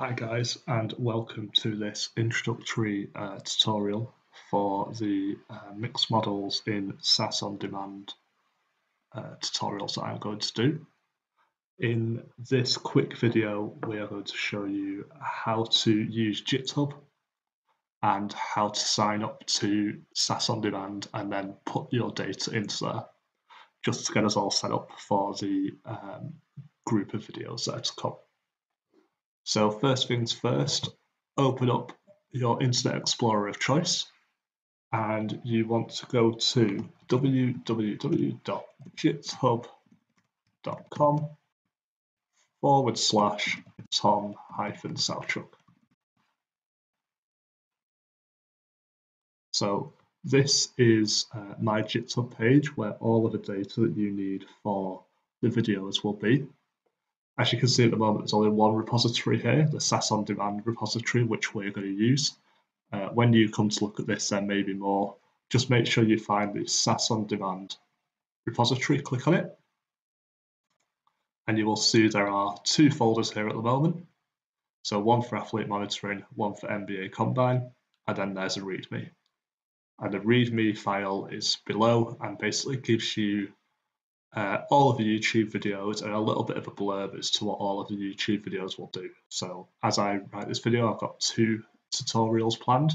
Hi guys and welcome to this introductory uh, tutorial for the uh, mixed models in SAS on demand uh, tutorials that I'm going to do. In this quick video we are going to show you how to use GitHub and how to sign up to SAS on demand and then put your data into there just to get us all set up for the um, group of videos that are to come. So first things first, open up your Internet Explorer of choice and you want to go to www.github.com forward slash Tom hyphen Sawczuk. So this is uh, my GitHub page where all of the data that you need for the videos will be. As you can see at the moment, there's only one repository here, the SAS on demand repository, which we're going to use. Uh, when you come to look at this, there may be more. Just make sure you find the SAS on demand repository, click on it. And you will see there are two folders here at the moment. So one for athlete monitoring, one for NBA Combine, and then there's a README. And the README file is below and basically gives you uh, all of the YouTube videos and a little bit of a blurb as to what all of the YouTube videos will do. So as I write this video, I've got two tutorials planned.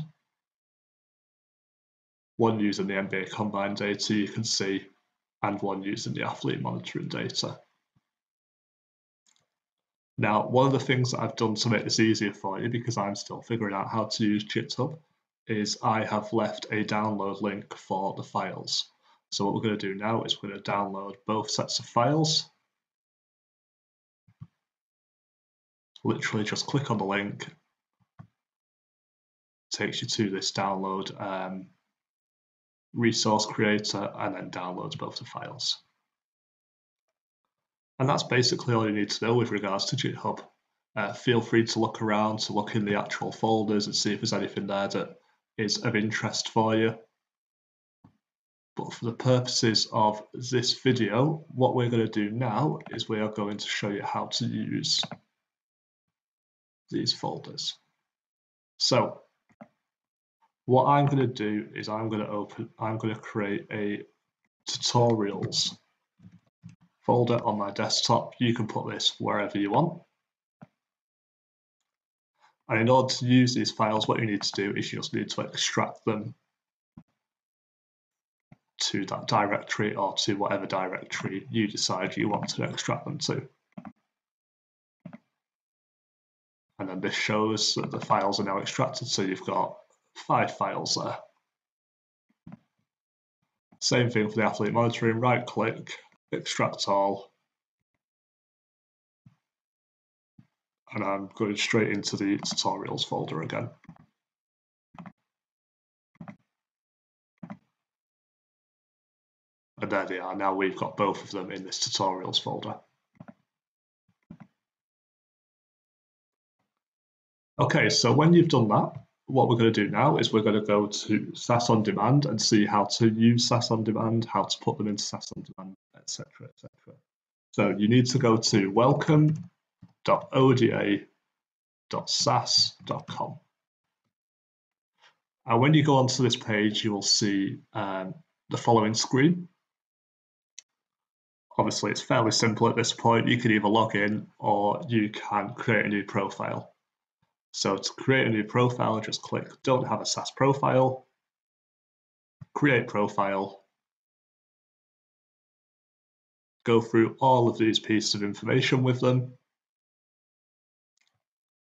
One using the NBA Combine data you can see, and one using the athlete monitoring data. Now, one of the things that I've done to make this easier for you, because I'm still figuring out how to use GitHub, is I have left a download link for the files. So what we're going to do now is we're going to download both sets of files. Literally just click on the link, takes you to this download um, resource creator and then downloads both the files. And that's basically all you need to know with regards to GitHub. Uh, feel free to look around, to look in the actual folders and see if there's anything there that is of interest for you. But for the purposes of this video, what we're going to do now is we are going to show you how to use these folders. So what I'm going to do is I'm going to open, I'm going to create a tutorials folder on my desktop. You can put this wherever you want. And in order to use these files, what you need to do is you just need to extract them to that directory or to whatever directory you decide you want to extract them to. And then this shows that the files are now extracted, so you've got five files there. Same thing for the athlete monitoring, right click, extract all. And I'm going straight into the tutorials folder again. And there they are. Now we've got both of them in this tutorials folder. Okay, so when you've done that, what we're going to do now is we're going to go to SAS on demand and see how to use SAS on demand, how to put them into SAS on demand, etc. etc. So you need to go to welcome.oda.sas.com. And when you go onto this page, you will see um, the following screen. Obviously, it's fairly simple at this point. You can either log in or you can create a new profile. So to create a new profile, just click Don't have a SAS profile, create profile, go through all of these pieces of information with them,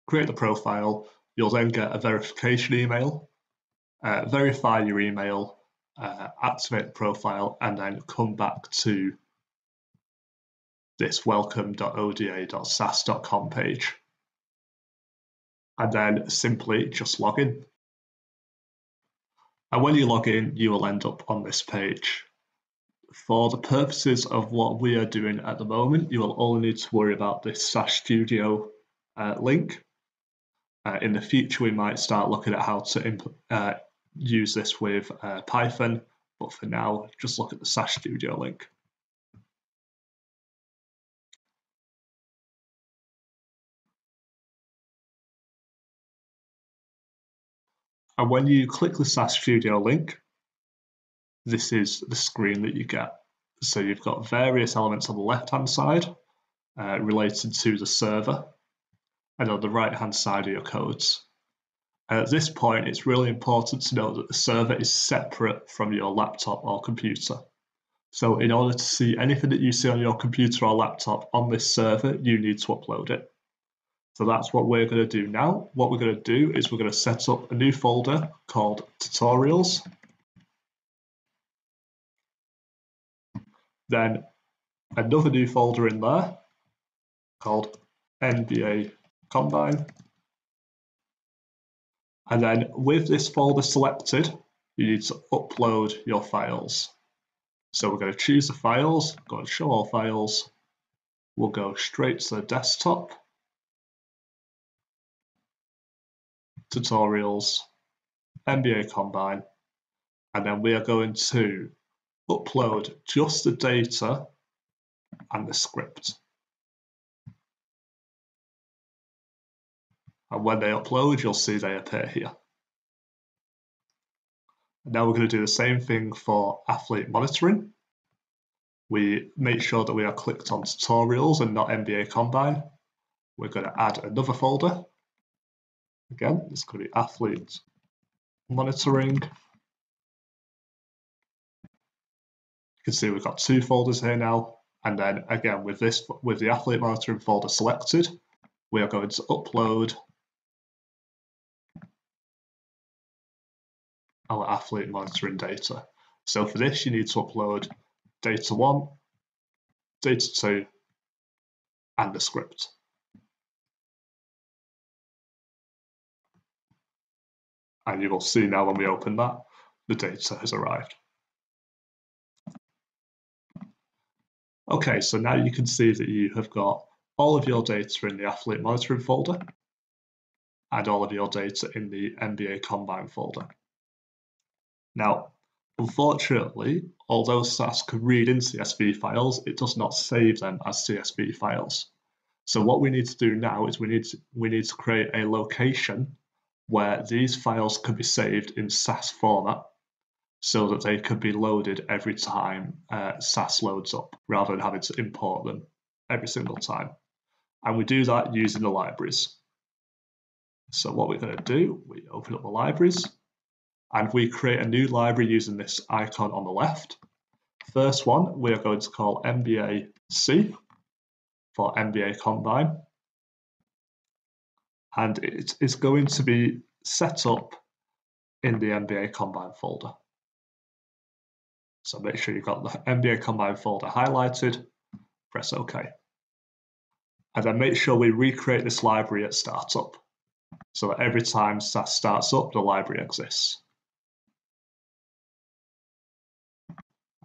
create the profile, you'll then get a verification email, uh, verify your email, uh, activate the profile, and then come back to this welcome.oda.sas.com page. And then simply just log in. And when you log in, you will end up on this page. For the purposes of what we are doing at the moment, you will only need to worry about this SAS Studio uh, link. Uh, in the future, we might start looking at how to uh, use this with uh, Python, but for now, just look at the SAS Studio link. And when you click the SAS Studio link, this is the screen that you get. So you've got various elements on the left-hand side uh, related to the server, and on the right-hand side are your codes. And at this point, it's really important to note that the server is separate from your laptop or computer. So in order to see anything that you see on your computer or laptop on this server, you need to upload it. So that's what we're going to do now. What we're going to do is we're going to set up a new folder called tutorials. Then another new folder in there called NBA Combine. And then with this folder selected, you need to upload your files. So we're going to choose the files, go and show all files. We'll go straight to the desktop. Tutorials, NBA Combine, and then we are going to upload just the data and the script. And when they upload, you'll see they appear here. Now we're going to do the same thing for athlete monitoring. We make sure that we are clicked on tutorials and not NBA Combine. We're going to add another folder. Again, it's going to be athlete monitoring. You can see we've got two folders here now. And then again, with this, with the athlete monitoring folder selected, we are going to upload our athlete monitoring data. So for this, you need to upload data one, data two, and the script. And you will see now when we open that, the data has arrived. Okay, so now you can see that you have got all of your data in the athlete monitoring folder and all of your data in the NBA Combine folder. Now, unfortunately, although SAS can read in CSV files, it does not save them as CSV files. So what we need to do now is we need to, we need to create a location where these files can be saved in SAS format so that they could be loaded every time uh, SAS loads up rather than having to import them every single time. And we do that using the libraries. So what we're going to do, we open up the libraries and we create a new library using this icon on the left. First one, we are going to call NBA C for NBA Combine. And it is going to be set up in the NBA Combine folder. So make sure you've got the NBA Combine folder highlighted, press OK. And then make sure we recreate this library at startup so that every time SAS starts up, the library exists.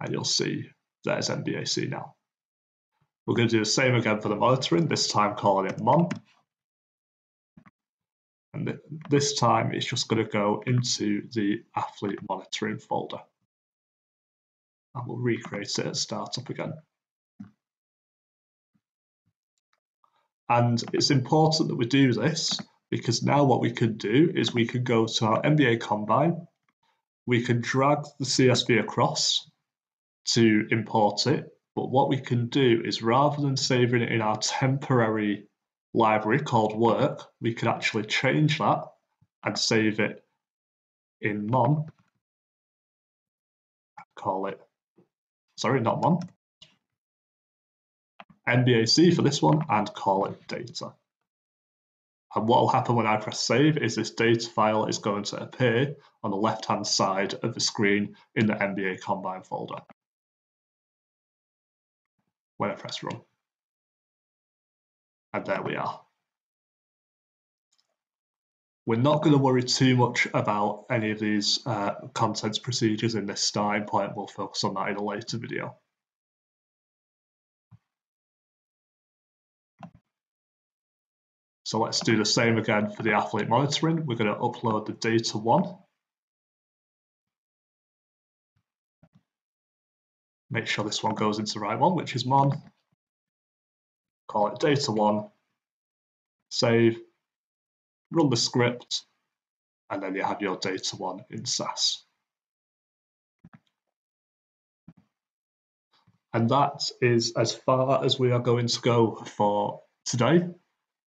and you'll see there's NBAC now. We're going to do the same again for the monitoring, this time calling it MON. And this time it's just going to go into the athlete monitoring folder. And we'll recreate it at startup again. And it's important that we do this because now what we can do is we can go to our NBA Combine, we can drag the CSV across to import it. But what we can do is rather than saving it in our temporary library called work, we can actually change that and save it in mon. Call it, sorry, not mon. NBAC for this one and call it data. And what will happen when I press save is this data file is going to appear on the left hand side of the screen in the NBA Combine folder when I press run. And there we are. We're not going to worry too much about any of these uh, contents procedures in this starting point. We'll focus on that in a later video. So let's do the same again for the athlete monitoring. We're going to upload the data one. Make sure this one goes into the right one, which is mon. Call it data one. Save. Run the script. and then you have your data one in SAS. And that is as far as we are going to go for today.